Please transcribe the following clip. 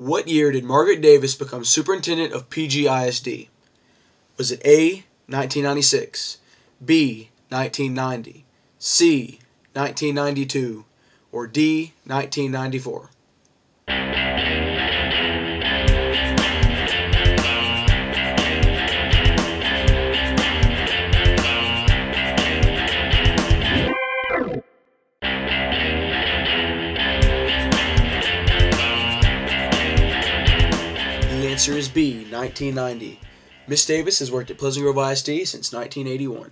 What year did Margaret Davis become superintendent of PGISD? Was it A. 1996, B. 1990, C. 1992, or D. 1994? answer is B, 1990. Miss Davis has worked at Pleasant Grove ISD since 1981.